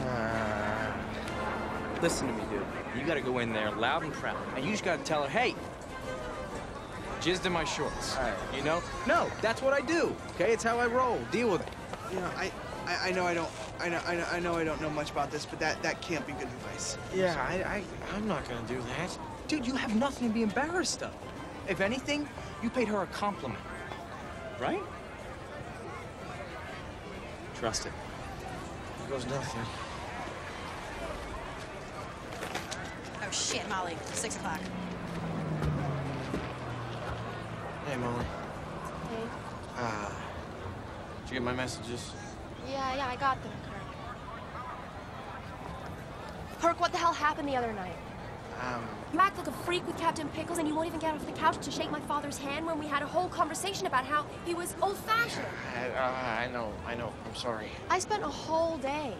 Uh, listen to me, dude. You gotta go in there loud and proud. And you just gotta tell her, hey, jizzed in my shorts. You know? No, that's what I do. Okay, it's how I roll. Deal with it. You know, I, I, I know I don't, I know, I know, I know I don't know much about this, but that, that can't be good advice. Yeah, I, I, I'm not gonna do that. Dude, you have nothing to be embarrassed of. If anything, you paid her a compliment, right? Trust it. Here goes nothing. Oh shit, Molly. Six o'clock. Hey, Molly. Hey. Uh, did you get my messages? Yeah, yeah, I got them, Kirk. Kirk, what the hell happened the other night? Um, You act like a freak with Captain Pickles and you won't even get off the couch to shake my father's hand when we had a whole conversation about how he was old-fashioned. I, uh, I know, I know. I'm sorry. I spent a whole day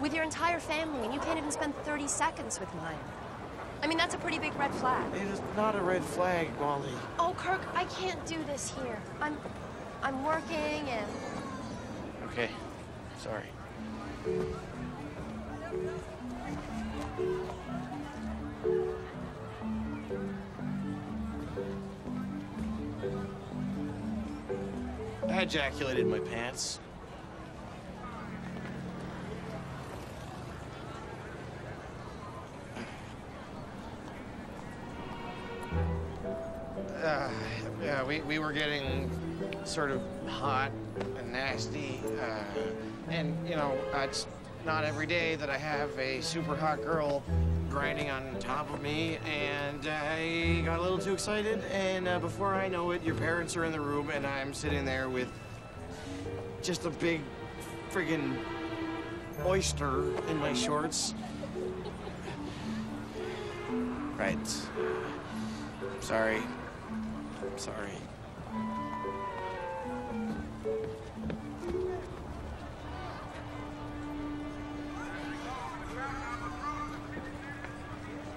with your entire family and you can't even spend 30 seconds with mine. I mean, that's a pretty big red flag. It is not a red flag, Molly. Oh, Kirk, I can't do this here. I'm, I'm working and... Okay, sorry. I ejaculated my pants. Uh, yeah, we, we were getting sort of hot and nasty. Uh, and, you know, it's not every day that I have a super hot girl grinding on top of me. And I got a little too excited. And uh, before I know it, your parents are in the room, and I'm sitting there with just a big friggin' oyster in my shorts. Right. Sorry. I'm sorry.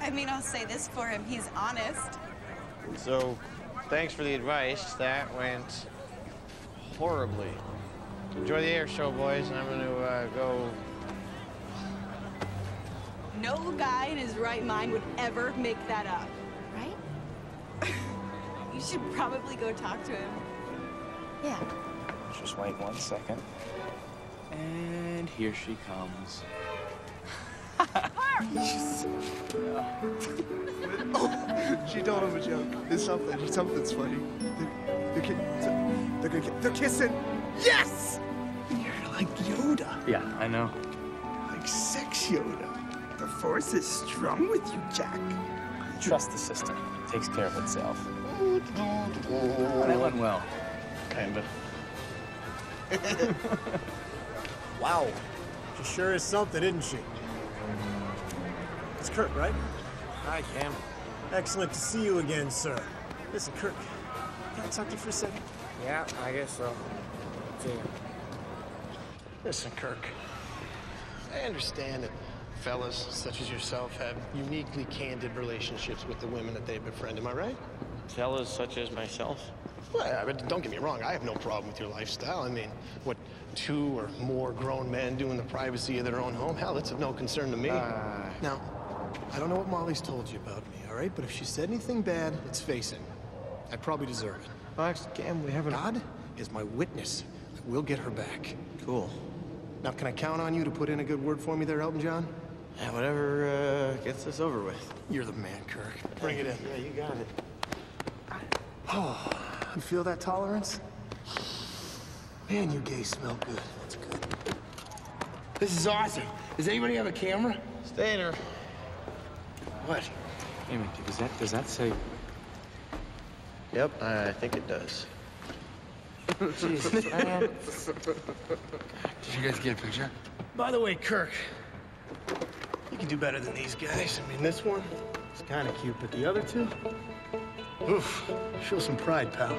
I mean, I'll say this for him. He's honest. So, thanks for the advice. That went horribly. Enjoy the air show, boys. and I'm going to uh, go. No guy in his right mind would ever make that up. Right? You should probably go talk to him. Yeah. Just wait one second. And here she comes. She told him a joke. It's something. Something's funny. They're, they're, ki- they're, gonna ki- they're kissing. Yes! You're like Yoda, Yeah, I know. like sex Yoda. The force is strong with you, Jack. Trust the system. It takes care of itself. That went well. Kinda. Wow. She sure is something, isn't she? It's Kirk, right? Hi, Cam. Excellent to see you again, sir. Listen, Kirk, can I talk to you for a second? Yeah, I guess so. See ya. Listen, Kirk. I understand that fellas such as yourself have uniquely candid relationships with the women that they befriend. Am I right? Fellas such as myself. Well, yeah, but don't get me wrong. I have no problem with your lifestyle. I mean, what two or more grown men do in the privacy of their own home? Hell, that's of no concern to me. Uh, now, I don't know what Molly's told you about me, all right? But if she said anything bad, let's face it, I probably deserve it. Max, Cam, we haven't. God is my witness. We'll get her back. Cool. Now, can I count on you to put in a good word for me there, Elton John? Yeah, whatever uh, gets this over with. You're the man, Kirk. Bring it in. Yeah, you got it. Oh, you feel that tolerance? Man, you gays smell good. That's good. This is awesome. Does anybody have a camera? Stainer. What? Amy, does that does that say? Yep, I think it does. Jesus, man. Did you guys get a picture? By the way, Kirk, you can do better than these guys. I mean, this one is kind of cute, but the other two, oof, show some pride, pal.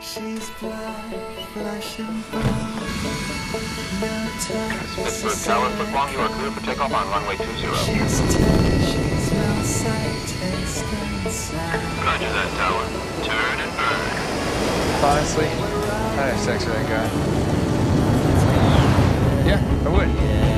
She's black, flashing brown. No time to Pittsburgh Tower, Football, you are clear for takeoff on runway 20. Roger that, Tower. Turn and burn. Honestly, I'd have sex with that guy. Yeah, I would.